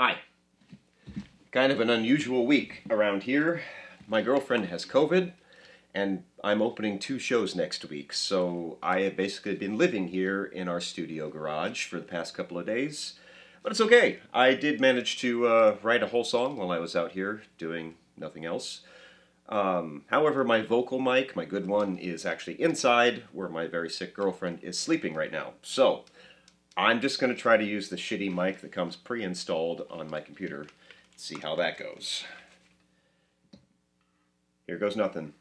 Hi. Kind of an unusual week around here. My girlfriend has COVID, and I'm opening two shows next week, so I have basically been living here in our studio garage for the past couple of days. But it's okay. I did manage to uh, write a whole song while I was out here doing nothing else. Um, however, my vocal mic, my good one, is actually inside where my very sick girlfriend is sleeping right now. So, I'm just going to try to use the shitty mic that comes pre-installed on my computer. See how that goes. Here goes nothing.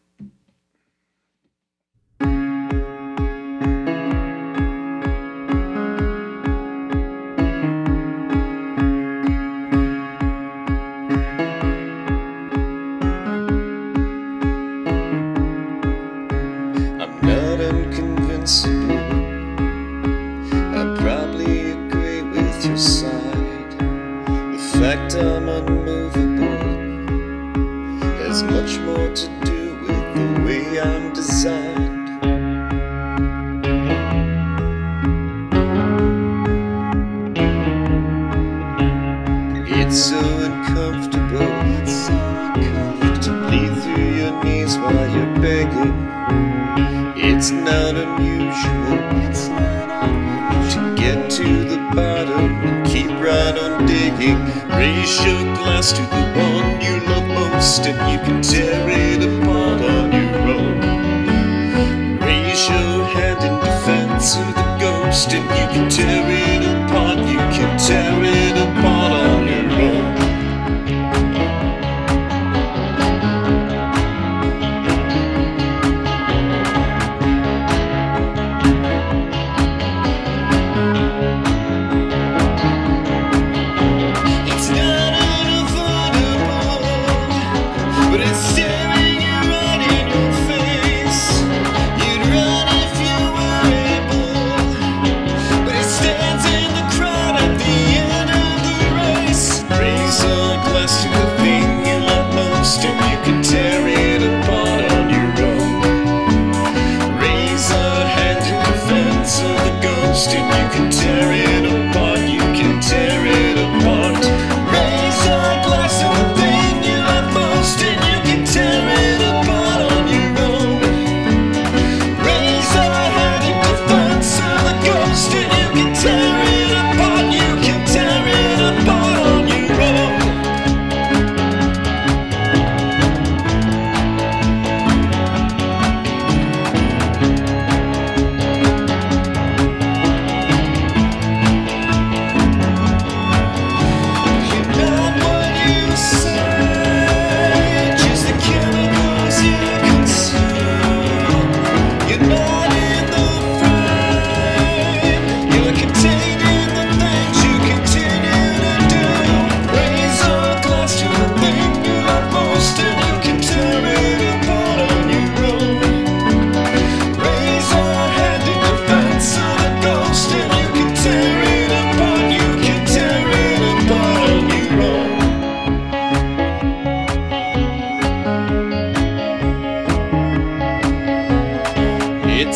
I'm not. Unmovable has much more to do with the way I'm designed. It's so uncomfortable to bleed through your knees while you're begging. It's not unusual on. Raise your glass to the one you love most, and you can tear it apart on your own. Raise your hand in defense of the ghost, and you can tear it apart. You can tear it apart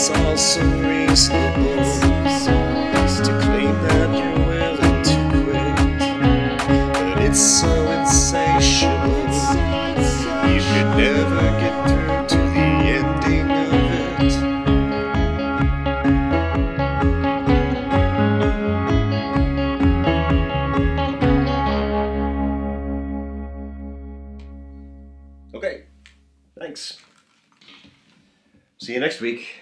It's also reasonable to claim that you're willing to quit, but it's so insatiable. You could never get through to the ending of it. Okay, thanks. See you next week.